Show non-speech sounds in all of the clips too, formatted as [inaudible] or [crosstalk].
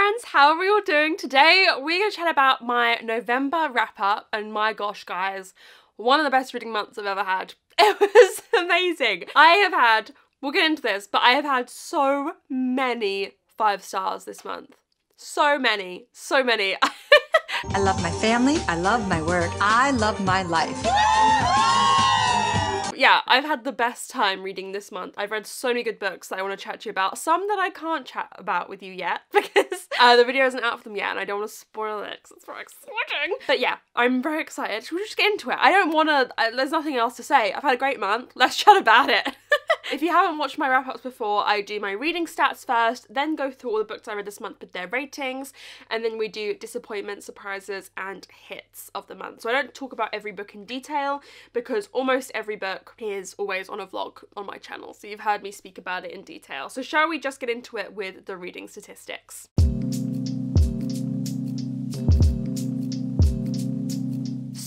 friends, how are we all doing? Today we're going to chat about my November wrap up and my gosh guys, one of the best reading months I've ever had. [laughs] It was amazing. I have had, we'll get into this, but I have had so many five stars this month. So many, so many. [laughs] I love my family, I love my work, I love my life yeah, I've had the best time reading this month. I've read so many good books that I want to chat to you about. Some that I can't chat about with you yet [laughs] because uh, the video isn't out for them yet and I don't want to spoil it because it's very exciting. But yeah, I'm very excited. We'll just get into it. I don't want to, there's nothing else to say. I've had a great month. Let's chat about it. [laughs] [laughs] if you haven't watched my wrap ups before, I do my reading stats first, then go through all the books I read this month with their ratings, and then we do disappointments, surprises, and hits of the month. So I don't talk about every book in detail because almost every book is always on a vlog on my channel, so you've heard me speak about it in detail. So shall we just get into it with the reading statistics?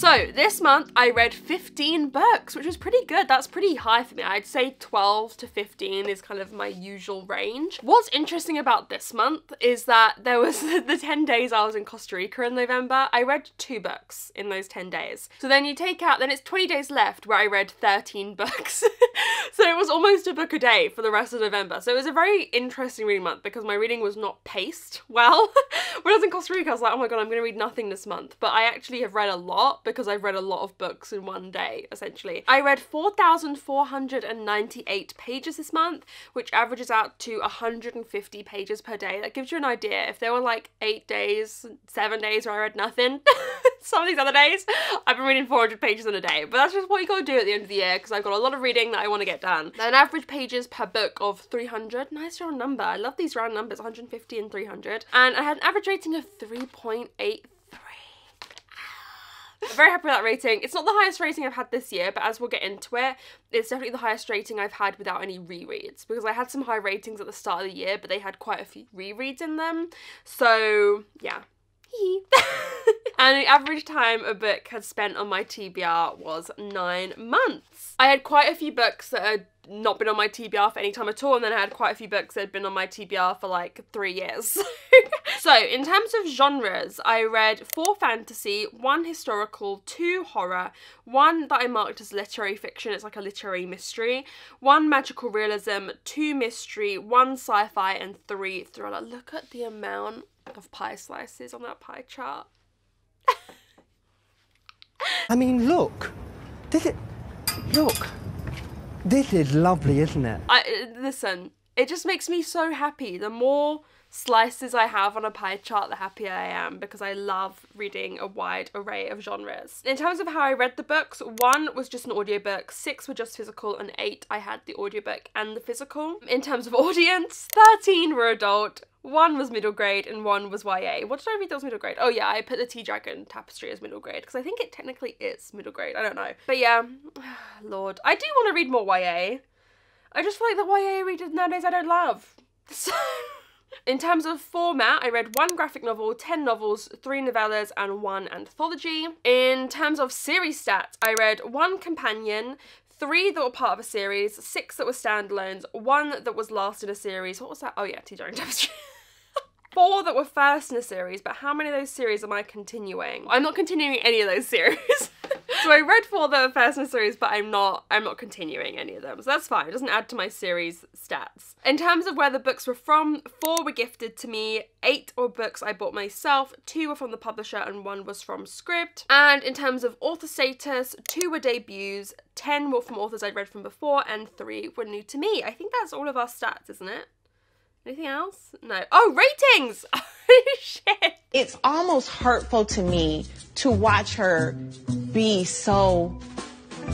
So this month I read 15 books, which was pretty good. That's pretty high for me. I'd say 12 to 15 is kind of my usual range. What's interesting about this month is that there was [laughs] the 10 days I was in Costa Rica in November. I read two books in those 10 days. So then you take out, then it's 20 days left where I read 13 [laughs] books. so it was almost a book a day for the rest of November. So it was a very interesting reading month because my reading was not paced well. [laughs] when I was in Costa Rica, I was like, oh my god, I'm going to read nothing this month. But I actually have read a lot because I've read a lot of books in one day, essentially. I read 4,498 pages this month, which averages out to 150 pages per day. That gives you an idea. If there were like eight days, seven days where I read nothing, [laughs] some of these other days, I've been reading 400 pages in a day. But that's just what you gotta do at the end of the year because I've got a lot of reading that I want to get done. An average pages per book of 300. Nice round number. I love these round numbers, 150 and 300. And I had an average rating of 3.8 very happy with that rating. It's not the highest rating I've had this year, but as we'll get into it, it's definitely the highest rating I've had without any rereads because I had some high ratings at the start of the year, but they had quite a few rereads in them. So, yeah. [laughs] and the average time a book had spent on my TBR was nine months. I had quite a few books that had not been on my TBR for any time at all, and then I had quite a few books that had been on my TBR for like three years. [laughs] so, in terms of genres, I read four fantasy, one historical, two horror, one that I marked as literary fiction, it's like a literary mystery, one magical realism, two mystery, one sci fi, and three thriller. Look at the amount of pie slices on that pie chart. I mean, look. Did it. Look. This is lovely, isn't it? I listen. It just makes me so happy. The more slices I have on a pie chart, the happier I am because I love reading a wide array of genres. In terms of how I read the books, one was just an audiobook, six were just physical, and eight I had the audiobook and the physical. In terms of [laughs] audience, 13 were adult, one was middle grade and one was YA. What did I read that was middle grade? Oh yeah, I put the Tea Dragon Tapestry as middle grade because I think it technically is middle grade. I don't know. But yeah, [sighs] Lord. I do want to read more YA. I just feel like the YA readers nowadays I don't love. [laughs] So... In terms of format, I read one graphic novel, 10 novels, three novellas, and one anthology. In terms of series stats, I read one companion, three that were part of a series, six that were standalones, one that was last in a series. What was that? Oh yeah, Dragon Tapestry [laughs] four that were first in a series, but how many of those series am I continuing? I'm not continuing any of those [laughs] series. so I read four that were first in a series, but I'm not I'm not continuing any of them. So that's fine. It doesn't add to my series stats. In terms of where the books were from, four were gifted to me, eight were books I bought myself, two were from the publisher, and one was from Scribd. And in terms of author status, two were debuts, 10 were from authors I'd read from before, and three were new to me. I think that's all of our stats, isn't it? Anything else? No. Oh, ratings! [laughs] Oh, shit. It's almost hurtful to me to watch her be so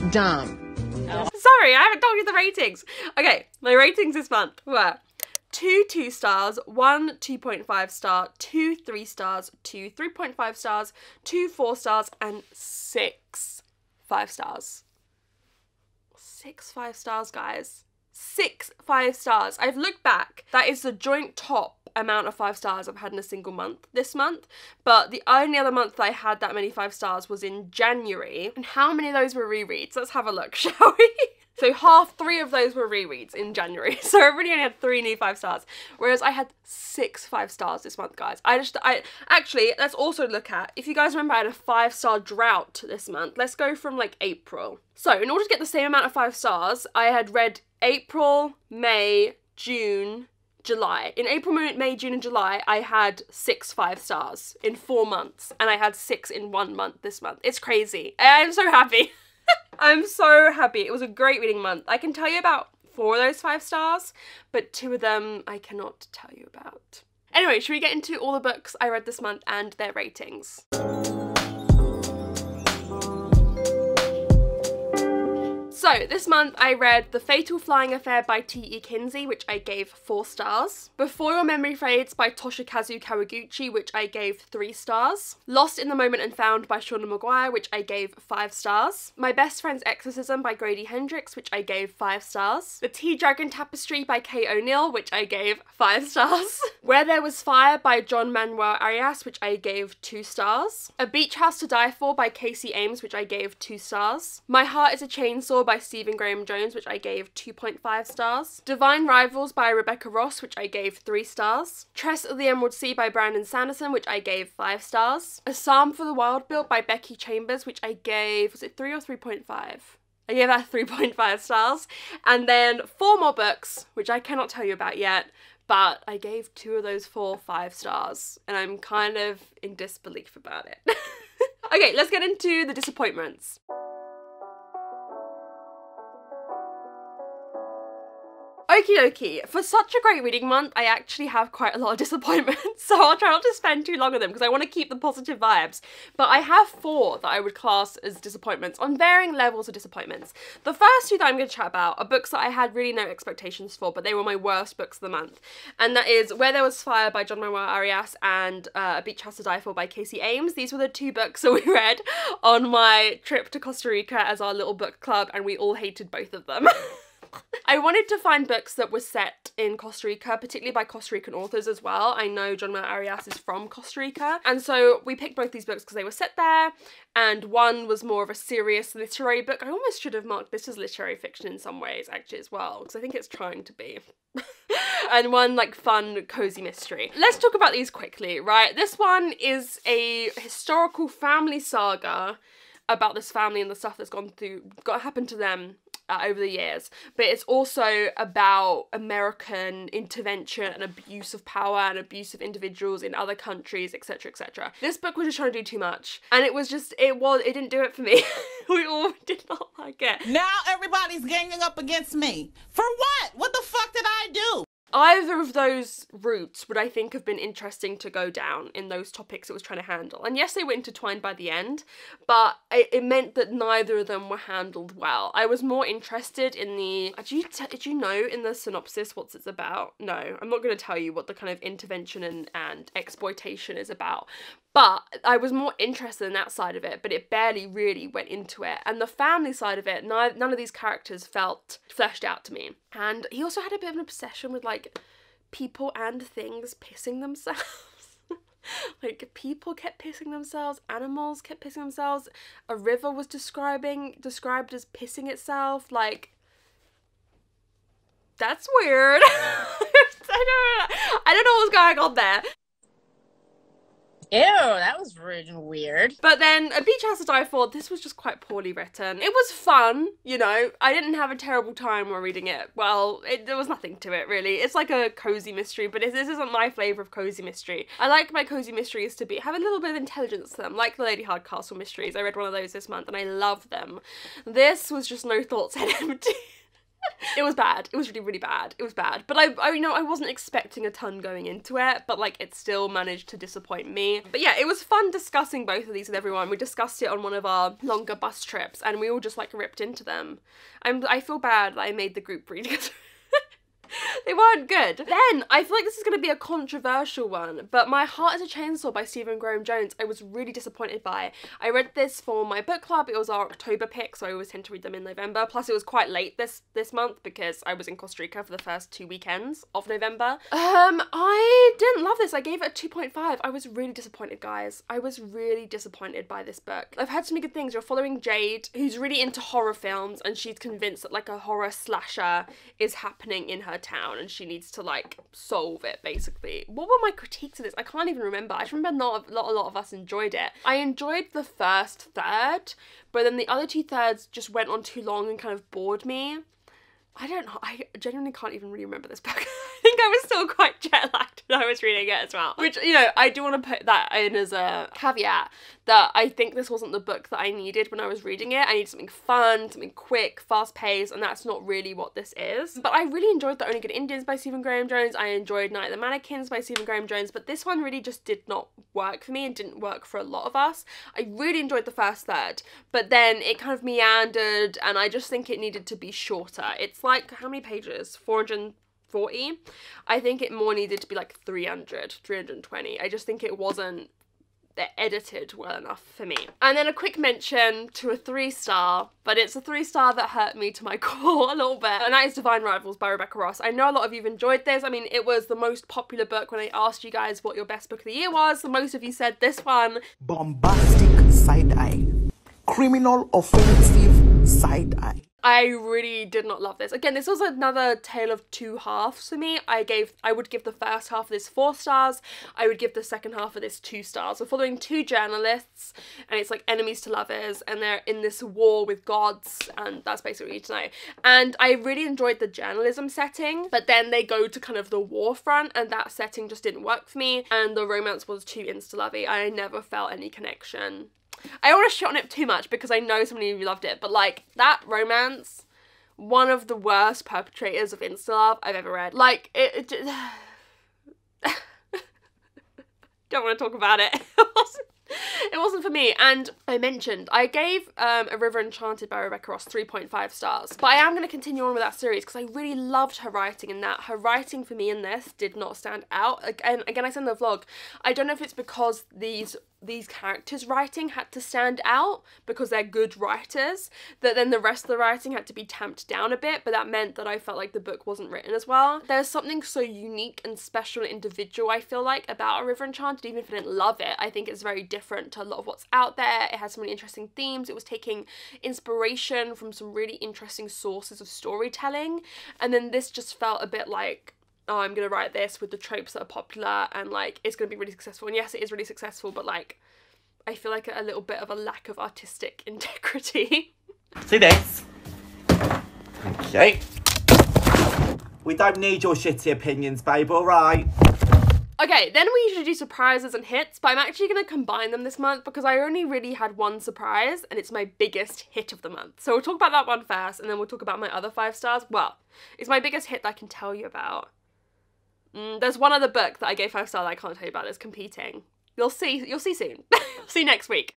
dumb. Oh. Sorry, I haven't told you the ratings. Okay, my ratings this month were two two stars, one 2.5 star, two three stars, two 3.5 stars, two four stars, and six five stars. Six five stars, guys six five stars. I've looked back. That is the joint top amount of five stars I've had in a single month this month. But the only other month I had that many five stars was in January. And how many of those were rereads? Let's have a look, [laughs] shall we? So half three of those were rereads in January. [laughs] So I really only had three new five stars. Whereas I had six five stars this month, guys. I just I actually let's also look at if you guys remember I had a five star drought this month. Let's go from like April. So in order to get the same amount of five stars, I had read April, May, June, July. In April, May, June, and July, I had six five stars in four months, and I had six in one month this month. It's crazy. I'm so happy. [laughs] [laughs] I'm so happy. It was a great reading month. I can tell you about four of those five stars, but two of them I cannot tell you about. Anyway, should we get into all the books I read this month and their ratings? So, this month I read The Fatal Flying Affair by T.E. Kinsey, which I gave 4 stars. Before Your Memory Fades by Toshikazu Kawaguchi, which I gave 3 stars. Lost in the Moment and Found by Seanan McGuire, which I gave 5 stars. My Best Friend's Exorcism by Grady Hendrix, which I gave 5 stars. The Tea Dragon Tapestry by Kate O'Neill, which I gave 5 stars. [laughs] Where There Was Fire by John Manuel Arias, which I gave 2 stars. A Beach House to Die For by Casey Ames, which I gave 2 stars. My Heart is a Chainsaw by Stephen Graham Jones, which I gave 2.5 stars. Divine Rivals by Rebecca Ross, which I gave 3 stars. Tress of the Emerald Sea by Brandon Sanderson, which I gave 5 stars. A Psalm for the Wild Built by Becky Chambers, which I gave, was it 3 or 3.5? I gave that [laughs] 3.5 stars. And then four more books, which I cannot tell you about yet, but I gave two of those four five stars, and I'm kind of in disbelief about it. [laughs] okay, let's get into the disappointments. Okie dokie. For such a great reading month, I actually have quite a lot of [laughs] disappointments, so I'll try not to spend too long on them because I want to keep the positive vibes. But I have four that I would class as disappointments on varying levels of disappointments. The first two that I'm going to chat about are books that I had really no expectations for, but they were my worst books of the month. And that is Where There Was Fire by John Manuel Arias and uh, A Beach House to Die For by Casey Ames. These were the two books [laughs] that we read on my trip to Costa Rica as our little book club, and we all hated both of them. [laughs] I wanted to find books that were set in Costa Rica, particularly by Costa Rican authors as well. I know John Manuel Arias is from Costa Rica. And so we picked both these books because they were set there. And one was more of a serious literary book. I almost should have marked this as literary fiction in some ways, actually, as well, because I think it's trying to be. [laughs] and one like fun, cozy mystery. Let's talk about these quickly, right? This one is a historical family saga about this family and the stuff that's gone through, got happened to them uh, over the years, but it's also about American intervention and abuse of power and abuse of individuals in other countries, etc., etc. This book was just trying to do too much, and it was just it was it didn't do it for me. [laughs] we all [laughs] did not like it. Now everybody's ganging up against me. For what? What the fuck did I do? Either of those routes would I think have been interesting to go down in those topics it was trying to handle. And yes, they were intertwined by the end, but it, it meant that neither of them were handled well. I was more interested in the. Uh, did you, did you know in the synopsis what it's about? No, I'm not going to tell you what the kind of intervention and, and exploitation is about. But I was more interested in that side of it, but it barely really went into it. And the family side of it, none, of these characters felt fleshed out to me. And he also had a bit of an obsession with like people and things pissing themselves. [laughs] like people kept pissing themselves, animals kept pissing themselves, a river was describing described as pissing itself, like that's weird. I [laughs] don't I don't know what's going on there. Ew, that was rude and weird. But then A Beach House to Die For, this was just quite poorly written. It was fun, you know. I didn't have a terrible time while reading it. Well, it, there was nothing to it really. It's like a cozy mystery, but it, this isn't my flavour of cozy mystery. I like my cozy mysteries to be have a little bit of intelligence to them, like the Lady Hardcastle mysteries. I read one of those this month and I love them. This was just no thoughts [laughs] empty it was bad. It was really, really bad. It was bad. But I, I you know, I wasn't expecting a ton going into it, but like it still managed to disappoint me. But yeah, it was fun discussing both of these with everyone. We discussed it on one of our longer bus trips and we all just like ripped into them. I'm I feel bad that I made the group read [laughs] it. [laughs] they weren't good. Then I feel like this is going to be a controversial one, but My Heart is a Chainsaw by Stephen Graham Jones, I was really disappointed by. I read this for my book club. It was our October pick, so I always tend to read them in November. Plus, it was quite late this this month because I was in Costa Rica for the first two weekends of November. Um, I didn't love this. I gave it a 2.5. I was really disappointed, guys. I was really disappointed by this book. I've heard so many good things. You're following Jade, who's really into horror films, and she's convinced that like a horror slasher is happening in her town and she needs to like solve it basically. What were my critiques of this? I can't even remember. I just remember not a lot, a lot of us enjoyed it. I enjoyed the first third, but then the other two thirds just went on too long and kind of bored me. I don't know. I genuinely can't even really remember this [laughs] book. I think I was still quite jet lagged when I was reading it as well. Which, you know, I do want to put that in as a caveat that I think this wasn't the book that I needed when I was reading it. I needed something fun, something quick, fast paced, and that's not really what this is. But I really enjoyed The Only Good Indians by Stephen Graham Jones. I enjoyed Night of the Mannequins by Stephen Graham Jones, but this one really just did not work for me and didn't work for a lot of us. I really enjoyed the first third, but then it kind of meandered, and I just think it needed to be shorter. It's like, how many pages? 440? I think it more needed to be like 300, 320. I just think it wasn't uh, edited well enough for me. And then a quick mention to a three star, but it's a three star that hurt me to my [laughs] core a little bit, and that is Divine Rivals by Rebecca Ross. I know a lot of you have enjoyed this. I mean, it was the most popular book when I asked you guys what your best book of the year was. Most of you said this one. Bombastic side eye. Criminal offensive side eye. I really did not love this. Again, this was another tale of two halves for me. I gave I would give the first half of this four stars. I would give the second half of this two stars. We're following two journalists and it's like enemies to lovers and they're in this war with gods and that's basically what know. And I really enjoyed the journalism setting, but then they go to kind of the war front and that setting just didn't work for me and the romance was too insta-lovey. I never felt any connection I don't want to shit on it too much because I know so many of you loved it, but like that romance, one of the worst perpetrators of insta love I've ever read. Like it, it [sighs] don't want to talk about it. [laughs] it wasn't for me. And I mentioned I gave um, A River Enchanted by Rebecca Ross 3.5 stars. But I am going to continue on with that series because I really loved her writing in that. Her writing for me in this did not stand out. Again, again I said in the vlog, I don't know if it's because these these characters writing had to stand out because they're good writers that then the rest of the writing had to be tamped down a bit but that meant that I felt like the book wasn't written as well. There's something so unique and special and individual I feel like about A River Enchanted even if I didn't love it I think it's very different to a lot of what's out there. It has so many interesting themes. It was taking inspiration from some really interesting sources of storytelling and then this just felt a bit like oh, I'm gonna write this with the tropes that are popular and like it's gonna be really successful. And yes, it is really successful, but like I feel like a little bit of a lack of artistic [laughs] integrity. See this? Okay. We don't need your shitty opinions, babe, alright? Okay, then we usually do surprises and hits, but I'm actually going to combine them this month because I only really had one surprise and it's my biggest hit of the month. So we'll talk about that one first and then we'll talk about my other five stars. Well, it's my biggest hit that I can tell you about. Mm, there's one other book that I gave five stars I can't tell you about. It's competing. You'll see. You'll see soon. [laughs] see you next week.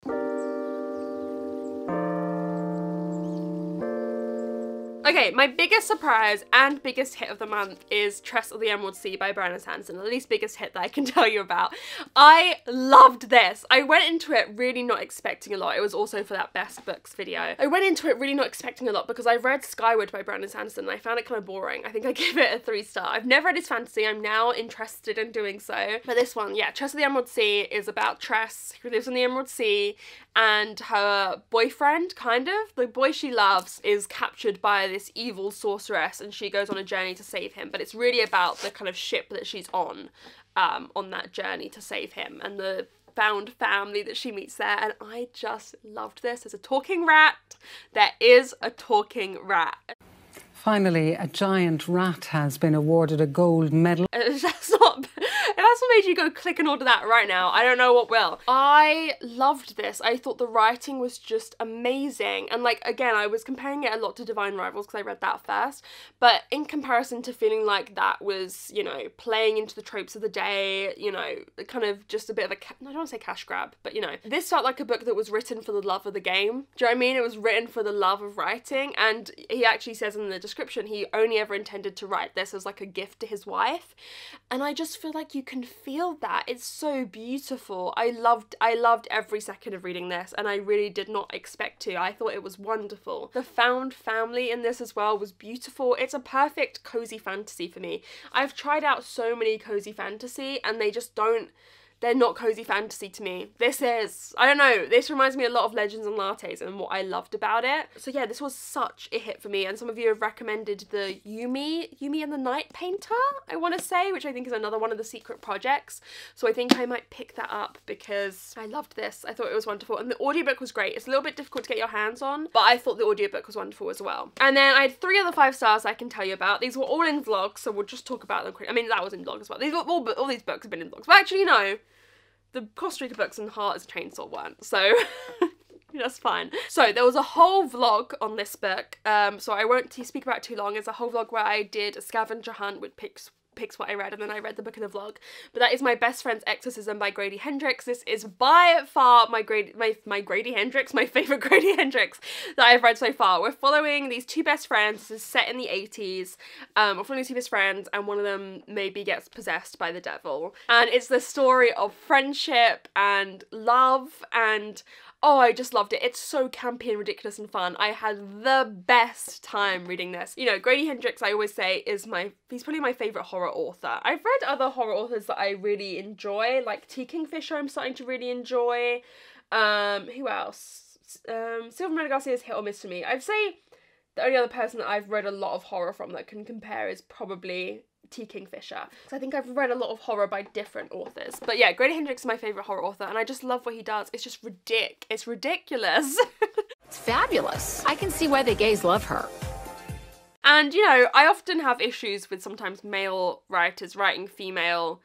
Okay, my biggest surprise and biggest hit of the month is Tress of the Emerald Sea by Brandon Sanderson, the least biggest hit that I can [laughs] tell you about. I loved this. I went into it really not expecting a lot. It was also for that best books video. I went into it really not expecting a lot because I read Skyward by Brandon Sanderson and I found it kind of boring. I think I [laughs] gave it a three star. I've never read his fantasy. I'm now interested in doing so. But this one, yeah, Tress of the Emerald Sea is about Tress who lives in the Emerald Sea and her boyfriend, kind of, the boy she loves, is captured by this evil sorceress and she goes on a journey to save him. But it's really about the kind of ship that she's on, um, on that journey to save him and the found family that she meets there. And I just loved this. There's a talking rat. There is a talking rat. Finally, a giant rat has been awarded a gold medal. [laughs] That's not if that's what made you go click and order that right now, I don't know what will. I loved this. I thought the writing was just amazing. And like, again, I was comparing it a lot to Divine Rivals because I read that first. But in comparison to feeling like that was, you know, playing into the tropes of the day, you know, kind of just a bit of a, I don't want to say cash grab, but you know, this felt like a book that was written for the love of the game. Do you know what I mean? It was written for the love of writing. And he actually says in the description, he only ever intended to write this as like a gift to his wife. And I just feel like you can feel that. It's so beautiful. I loved I loved every second of reading this and I really did not expect to. I thought it was wonderful. The found family in this as well was beautiful. It's a perfect cozy fantasy for me. I've tried out so many cozy fantasy and they just don't they're not cozy fantasy to me. This is, I don't know, this reminds me a lot of Legends and Lattes and what I loved about it. So yeah, this was such a hit for me and some of you have recommended the Yumi, Yumi and the Night Painter, I want to say, which I think is another one of the secret projects. So I think I might pick that up because I loved this. I thought it was wonderful and the audiobook was great. It's a little bit difficult to get your hands on, but I thought the audiobook was wonderful as well. And then I had three other five stars I can tell you about. These were all in vlogs, so we'll just talk about them quick. I mean, that was in vlogs as well. These were all, all these books have been in vlogs. But actually, no the Costa Rica books and Heart as a Chainsaw weren't, so [laughs] that's fine. So there was a whole vlog on this book, um, so I won't speak about too long. It's a whole vlog where I did a scavenger hunt with picks picks what I read and then I read the book in the vlog. But that is my best friend's exorcism by Grady Hendrix. This is by far my Grady my my Grady Hendrix, my [laughs] favorite Grady Hendrix that I've read so far. We're following these two best friends. This is set in the 80s. Um, we're following these two best friends and one of them maybe gets possessed by the devil. And it's the story of friendship and love and Oh, I just loved it. It's so campy and ridiculous and fun. I had the best time reading this. You know, Grady Hendrix, I always say, is my, he's probably my favourite horror author. I've read other horror authors that I really enjoy, like T. Kingfisher I'm starting to really enjoy. Um, who else? Um, Silvia Moreno-Garcia is hit or miss to me. I'd say the only other person that I've read a lot of horror from that can compare is probably T. Kingfisher. So I think I've read a lot of horror by different authors. But yeah, Grady Hendrix is my favourite horror author and I just love what he does. It's just ridic. It's ridiculous. [laughs] it's fabulous. I can see why the gays love her. And you know, I often have issues with sometimes male writers writing female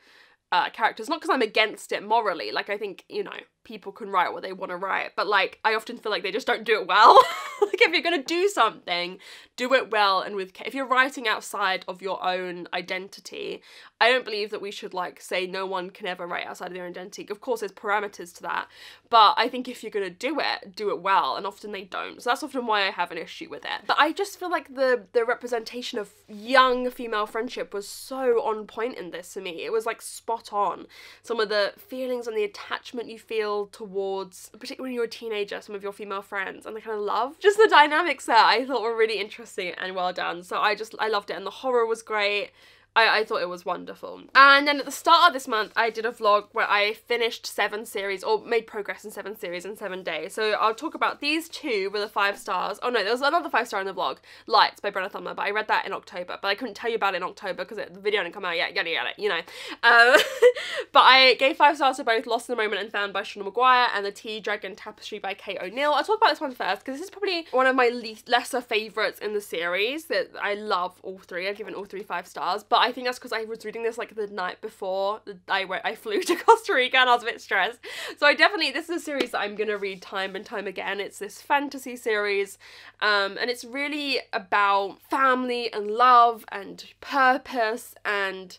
uh, characters. Not because I'm against it morally. Like I think, you know, people can write what they want to write, but like I often feel like they just don't do it well. [laughs] like if you're gonna do something, do it well and with if you're writing outside of your own identity, I don't believe that we should like say no one can ever write outside of their identity. Of course, there's parameters to that, but I think if you're gonna do it, do it well, and often they don't. So that's often why I have an issue with it. But I just feel like the the representation of young female friendship was so on point in this for me. It was like spot on. Some of the feelings and the attachment you feel towards, particularly when you're a teenager, some of your female friends and the kind of love. Just the dynamics there I thought were really interesting and well done. So I just, I loved it. And the horror was great. I, I thought it was wonderful. And then at the start of this month, I did a vlog where I finished seven series or made progress in seven series in seven days. So I'll talk about these two with the five stars. Oh no, there was another five star in the vlog, Lights by Brenna Thummler, but I read that in October, but I couldn't tell you about it in October because the video didn't come out yet, yada yada, you know. Um, [laughs] but I gave five stars to both Lost in the Moment and Found by Seanan McGuire and The Tea Dragon Tapestry by Kate O'Neill. I'll talk about this one first because this is probably one of my least lesser favourites in the series that I love all three. I've given all three five stars, but I think that's because I was reading this like the night before I went, I flew [laughs] to Costa Rica and I was a bit stressed. So I definitely, this is a series that I'm going to read time and time again. It's this fantasy series um, and it's really about family and love and purpose and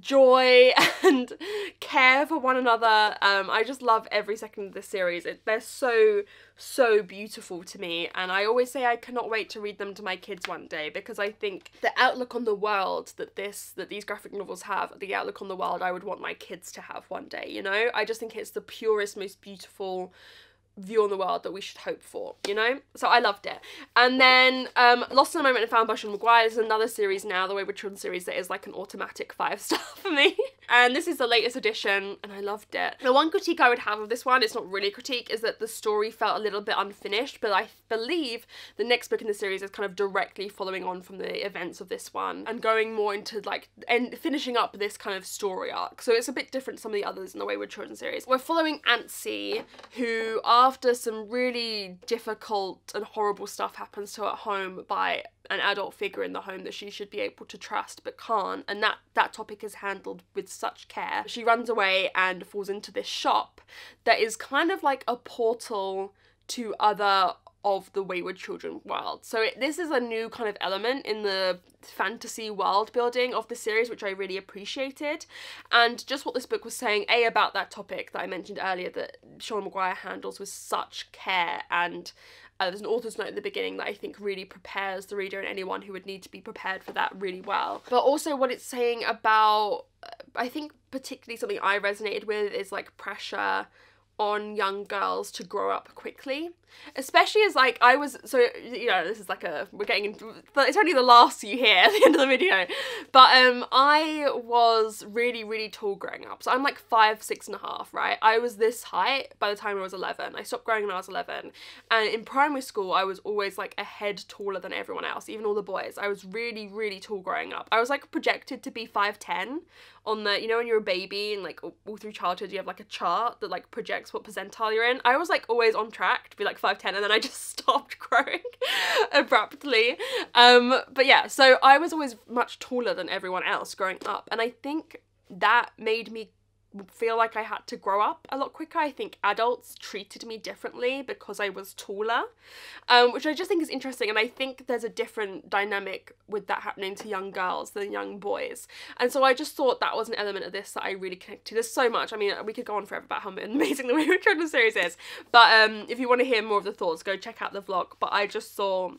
joy [laughs] and care for one another. Um, I just love every second of this series. It, they're so, so beautiful to me. And I always say I cannot wait to read them to my kids one day because I think the outlook on the world that this, that these graphic novels have, the outlook on the world I would want my kids to have one day, you know? I just think it's the purest, most beautiful view on the world that we should hope for, you know? So I loved it. And then um, Lost in a Moment and Found by Seanan McGuire is another series now, the Wayward Children series, that is like an automatic five star [laughs] for me. And this is the latest edition and I loved it. The one critique I would have of this one, it's not really a critique, is that the story felt a little bit unfinished, but I believe the next book in the series is kind of directly following on from the events of this one and going more into like, and finishing up this kind of story arc. So it's a bit different some of the others in the Wayward Children series. We're following Antsy, who after some really difficult and horrible stuff happens to her at home by an adult figure in the home that she should be able to trust but can't and that that topic is handled with such care she runs away and falls into this shop that is kind of like a portal to other of the Wayward Children world. So it, this is a new kind of element in the fantasy world building of the series, which I really appreciated. And just what this book was saying, A, about that topic that I mentioned earlier that Seanan McGuire handles with such care and Uh, there's an author's note at the beginning that I think really prepares the reader and anyone who would need to be prepared for that really well. But also, what it's saying about, uh, I think, particularly something I resonated with is like pressure on young girls to grow up quickly especially as like i was so you know this is like a we're getting into but it's only the last you hear [laughs] at the end of the video. But um i was really really tall growing up. So i'm like five six and a half right? I was this height by the time i was 11 i stopped growing when i was 11 and in primary school i was always like a head taller than everyone else even all the boys. I was really really tall growing up. I was like projected to be 5'10 on the you know when you're a baby and like all, all through childhood you have like a chart that like projects what percentile you're in. I was like always on track to be like 5'10 and then I just [laughs] stopped growing [laughs] abruptly. Um, but yeah, so I was always much taller than everyone else growing up, and I think that made me feel like I had to grow up a lot quicker. I think adults treated me differently because I was taller, um, which I just think is interesting. And I think there's a different dynamic with that happening to young girls than young boys. And so I just thought that was an element of this that I really connected to. There's so much. I mean, we could go on forever about how [laughs] amazing the Wayward Children's series is. But um, if you want to hear more of the thoughts, go check out the vlog. But I just saw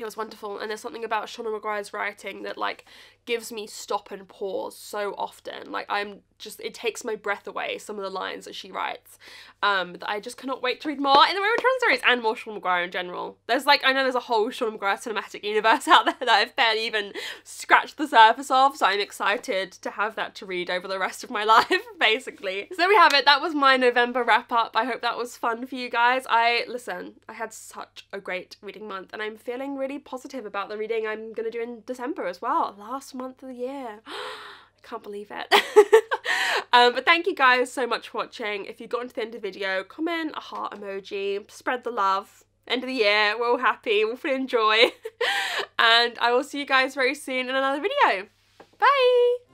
it was wonderful and there's something about Seanan McGuire's writing that like gives me stop and pause so often. Like I'm just it takes my breath away some of the lines that she writes um that I just cannot wait to read more in the Wayward Children's series and more Seanan McGuire in general. There's like I know there's a whole Seanan McGuire cinematic universe [laughs] out there that I've barely even scratched the surface of so I'm excited to have that to read over the rest of my [laughs] life basically. So there we have it. That was my November wrap up I hope that was fun for you guys. I listen I had such a great reading month and I'm feeling really positive about the reading I'm to do in December as well. Last month of the year. [gasps] I can't believe it. [laughs] um, but thank you guys so much for watching. If you got into the end of the video, comment a heart emoji, spread the love. End of the year, we're all happy, we're feeling joy. [laughs] and I will see you guys very soon in another video. Bye!